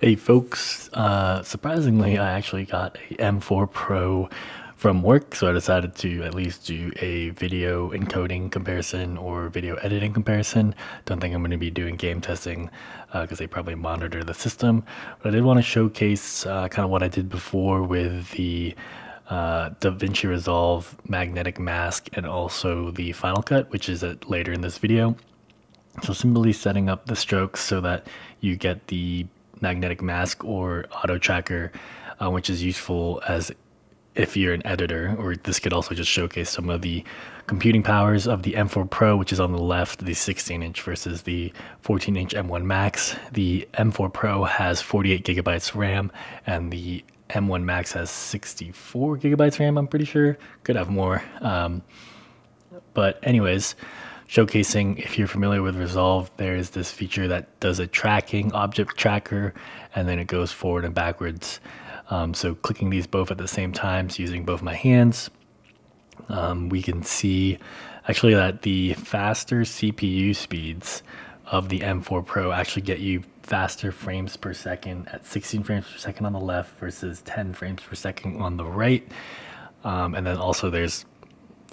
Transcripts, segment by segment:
Hey folks, uh, surprisingly, I actually got a M4 Pro from work, so I decided to at least do a video encoding comparison or video editing comparison. Don't think I'm going to be doing game testing because uh, they probably monitor the system, but I did want to showcase uh, kind of what I did before with the uh, DaVinci Resolve magnetic mask and also the Final Cut, which is later in this video. So simply setting up the strokes so that you get the magnetic mask or auto tracker, uh, which is useful as if you're an editor, or this could also just showcase some of the computing powers of the M4 Pro, which is on the left, the 16 inch versus the 14 inch M1 Max. The M4 Pro has 48 gigabytes RAM, and the M1 Max has 64 gigabytes RAM, I'm pretty sure. Could have more. Um, but, anyways, showcasing if you're familiar with Resolve, there is this feature that does a tracking object tracker and then it goes forward and backwards. Um, so clicking these both at the same time, so using both my hands, um, we can see actually that the faster CPU speeds of the M4 Pro actually get you faster frames per second at 16 frames per second on the left versus 10 frames per second on the right. Um, and then also there's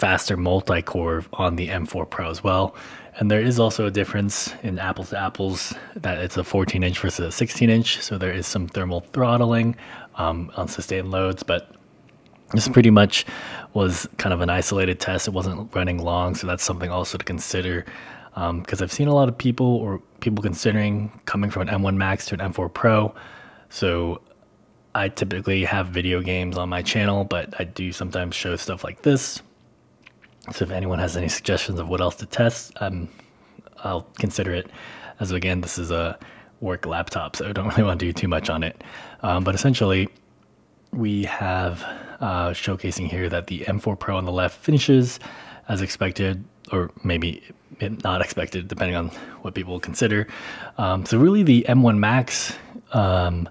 faster multi-core on the M4 Pro as well. And there is also a difference in apples to apples that it's a 14 inch versus a 16 inch. So there is some thermal throttling um, on sustained loads, but this pretty much was kind of an isolated test. It wasn't running long, so that's something also to consider. Because um, I've seen a lot of people or people considering coming from an M1 Max to an M4 Pro. So I typically have video games on my channel, but I do sometimes show stuff like this. So if anyone has any suggestions of what else to test, um, I'll consider it. As again, this is a work laptop, so I don't really want to do too much on it. Um, but essentially, we have uh, showcasing here that the M4 Pro on the left finishes as expected, or maybe not expected, depending on what people consider. Um, so really, the M1 Max um,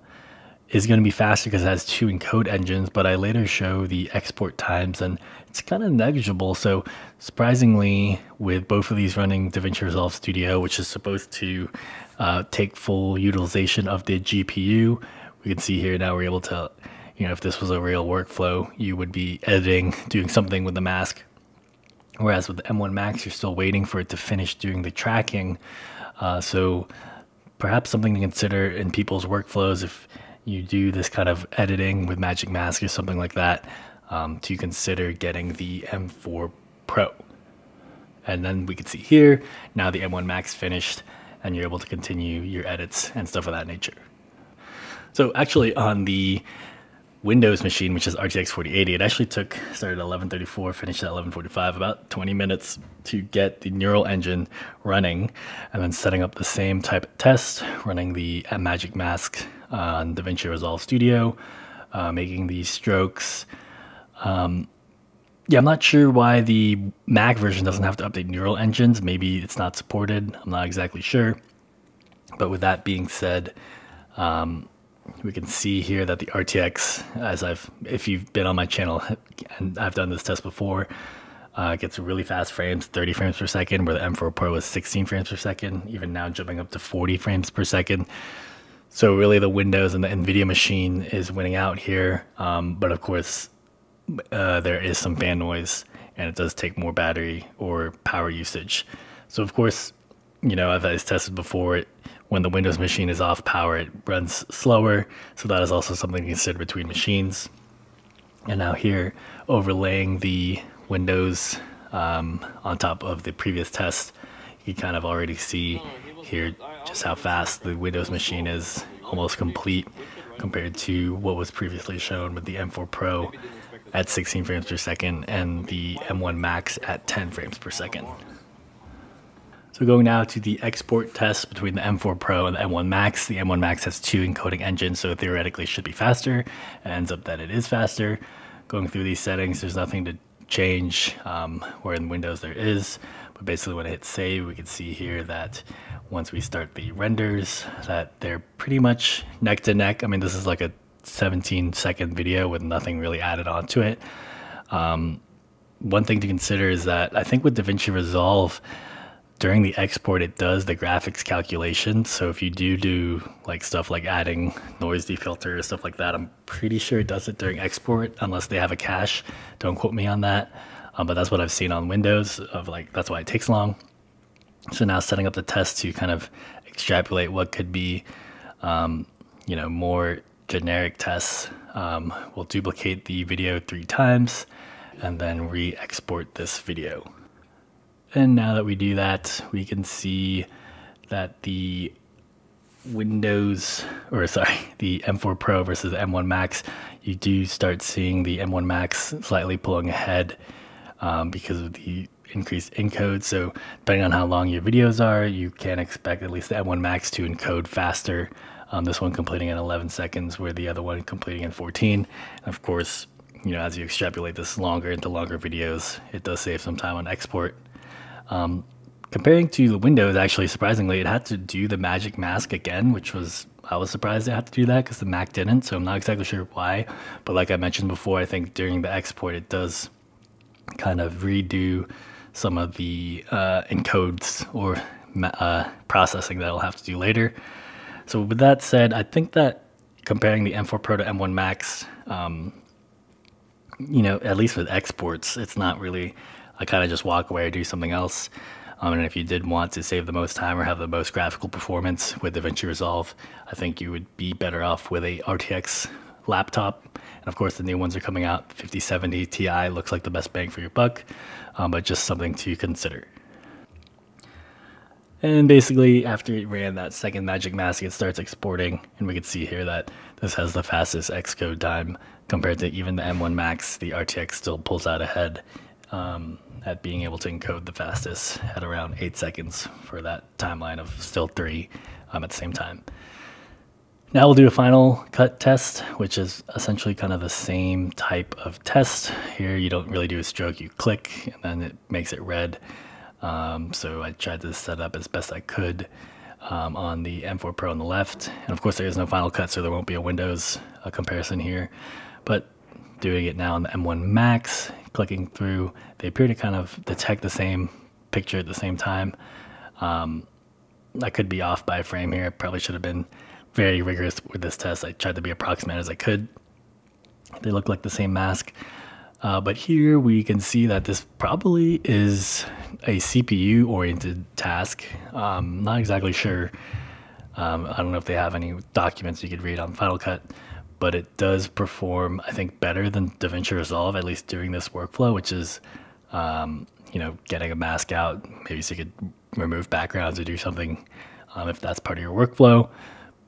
is going to be faster because it has two encode engines, but I later show the export times and it's kind of negligible. So surprisingly, with both of these running DaVinci Resolve Studio, which is supposed to uh, take full utilization of the GPU, we can see here now we're able to, you know, if this was a real workflow, you would be editing, doing something with the mask. Whereas with the M1 Max, you're still waiting for it to finish doing the tracking. Uh, so perhaps something to consider in people's workflows if you do this kind of editing with Magic Mask or something like that, um, to consider getting the M4 Pro. And then we can see here, now the M1 Max finished, and you're able to continue your edits and stuff of that nature. So actually on the Windows machine, which is RTX 4080, it actually took, started at 1134, finished at 1145, about 20 minutes to get the neural engine running, and then setting up the same type of test, running the Magic Mask on DaVinci Resolve Studio, uh, making these strokes. Um, yeah, I'm not sure why the Mac version doesn't have to update neural engines. Maybe it's not supported. I'm not exactly sure. But with that being said, um, we can see here that the RTX, as I've, if you've been on my channel and I've done this test before, uh, gets really fast frames, 30 frames per second, where the M4 Pro is 16 frames per second, even now jumping up to 40 frames per second. So really the Windows and the NVIDIA machine is winning out here. Um, but of course, uh, there is some fan noise and it does take more battery or power usage. So of course, you know, I've tested before, it, when the Windows machine is off power, it runs slower. So that is also something to consider between machines. And now here, overlaying the Windows um, on top of the previous test, you kind of already see here just how fast the Windows machine is almost complete compared to what was previously shown with the M4 Pro at 16 frames per second and the M1 Max at 10 frames per second. So going now to the export test between the M4 Pro and the M1 Max. The M1 Max has two encoding engines, so theoretically should be faster. It ends up that it is faster. Going through these settings, there's nothing to change, um, where in Windows there is. But basically when I hit save, we can see here that once we start the renders, that they're pretty much neck to neck. I mean, this is like a 17 second video with nothing really added onto it. Um, one thing to consider is that I think with DaVinci Resolve, during the export, it does the graphics calculation. So if you do do like stuff like adding noise defilter stuff like that, I'm pretty sure it does it during export unless they have a cache. Don't quote me on that. Um, but that's what I've seen on Windows of like, that's why it takes long. So now setting up the test to kind of extrapolate what could be, um, you know, more generic tests. Um, we'll duplicate the video three times and then re-export this video. And now that we do that, we can see that the Windows, or sorry, the M4 Pro versus the M1 Max, you do start seeing the M1 Max slightly pulling ahead um, because of the increased encode. So depending on how long your videos are, you can expect at least the M1 Max to encode faster. Um, this one completing in 11 seconds, where the other one completing in 14. And of course, you know, as you extrapolate this longer into longer videos, it does save some time on export. Um, comparing to the Windows, actually, surprisingly, it had to do the magic mask again, which was, I was surprised it had to do that because the Mac didn't. So I'm not exactly sure why. But like I mentioned before, I think during the export, it does kind of redo some of the uh, encodes or uh, processing that I'll have to do later. So with that said, I think that comparing the M4 Pro to M1 Max, um, you know, at least with exports, it's not really I kind of just walk away or do something else. Um, and if you did want to save the most time or have the most graphical performance with DaVinci Resolve, I think you would be better off with a RTX laptop. And of course, the new ones are coming out. 5070 Ti looks like the best bang for your buck, um, but just something to consider. And basically, after it ran that second magic mask, it starts exporting, and we can see here that this has the fastest Xcode time compared to even the M1 Max. The RTX still pulls out ahead. Um, at being able to encode the fastest at around 8 seconds for that timeline of still 3 um, at the same time. Now we'll do a final cut test, which is essentially kind of the same type of test. Here you don't really do a stroke, you click and then it makes it red. Um, so I tried to set up as best I could um, on the M4 Pro on the left. And of course there is no final cut, so there won't be a Windows comparison here. But doing it now on the M1 Max, clicking through, they appear to kind of detect the same picture at the same time. Um, I could be off by a frame here. Probably should have been very rigorous with this test. I tried to be approximate as I could. They look like the same mask. Uh, but here we can see that this probably is a CPU oriented task. Um, not exactly sure. Um, I don't know if they have any documents you could read on Final Cut, but it does perform, I think, better than DaVinci Resolve, at least during this workflow, which is, um, you know, getting a mask out, maybe so you could remove backgrounds or do something um, if that's part of your workflow.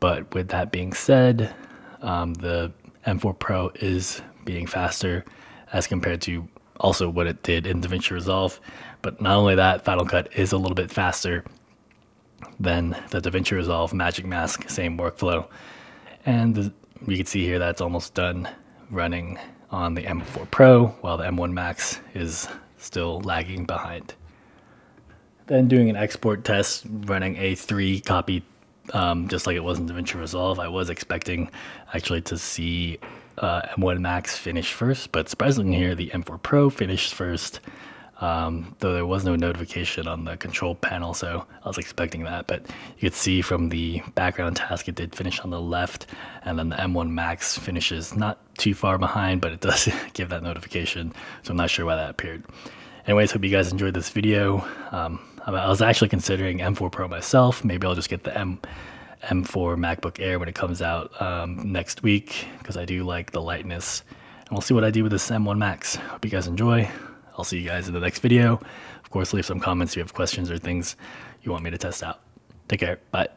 But with that being said, um, the M4 Pro is being faster as compared to also what it did in DaVinci Resolve. But not only that, Final Cut is a little bit faster than the DaVinci Resolve Magic Mask, same workflow. And you can see here that's almost done running on the M4 Pro while the M1 Max is still lagging behind. Then doing an export test running a 3 copy um, just like it was in DaVinci Resolve. I was expecting actually to see uh, M1 Max finish first, but surprisingly here the M4 Pro finished first um, though there was no notification on the control panel, so I was expecting that. But you could see from the background task, it did finish on the left, and then the M1 Max finishes not too far behind, but it does give that notification, so I'm not sure why that appeared. Anyways, hope you guys enjoyed this video. Um, I was actually considering M4 Pro myself. Maybe I'll just get the M M4 MacBook Air when it comes out um, next week because I do like the lightness. And we'll see what I do with this M1 Max. Hope you guys enjoy. I'll see you guys in the next video. Of course, leave some comments if you have questions or things you want me to test out. Take care. Bye.